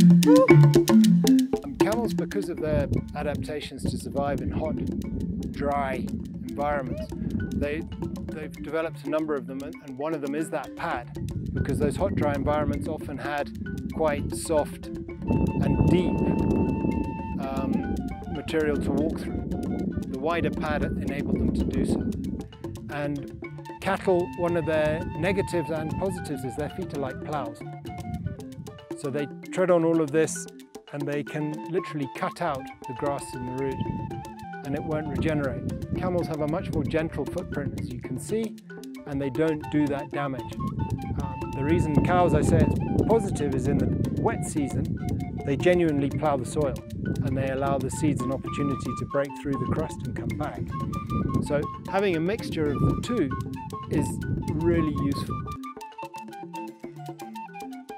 Um, camels, because of their adaptations to survive in hot, dry environments, they, they've developed a number of them, and one of them is that pad, because those hot, dry environments often had quite soft and deep um, material to walk through. The wider pad enabled them to do so. And cattle, one of their negatives and positives is their feet are like plows. So they tread on all of this and they can literally cut out the grass in the root and it won't regenerate. Camels have a much more gentle footprint as you can see and they don't do that damage. Um, the reason cows, I say it's positive, is in the wet season, they genuinely plough the soil and they allow the seeds an opportunity to break through the crust and come back. So having a mixture of the two is really useful.